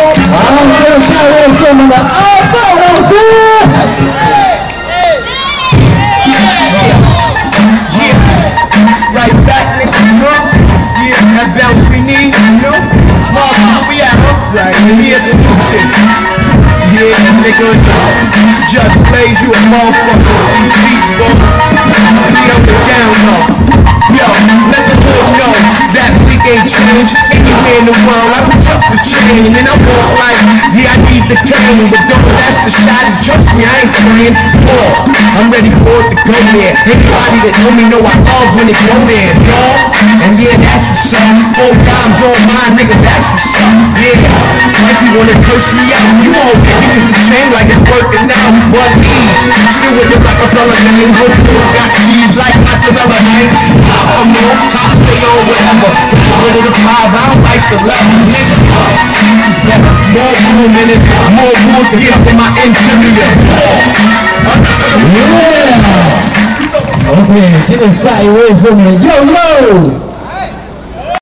好，接下来是我们的阿爆老师。niggas Just plays you a motherfucker These beats, bro Be on the down low Yo, let the hood know That we ain't changed Anywhere in the world up the chain. And I walk like, yeah, I need the cane. But don't that's the shot, and trust me, I ain't playing. War, I'm ready for it to go there. Anybody that know me know I love when it go there, dog. And yeah, that's what's up. Four times on mine, nigga, that's what's up. Yeah, like you wanna curse me out, you won't get me the chain like it's working out. But these, still with the Rockefeller name. Hope you got cheese like mozzarella, man. Top I'm top, stay on whatever with this five, I don't like the left. Nigga, Jesus better. More this, is more room to get in my interior. Yeah. Okay, she decided where it's. Yo, yo!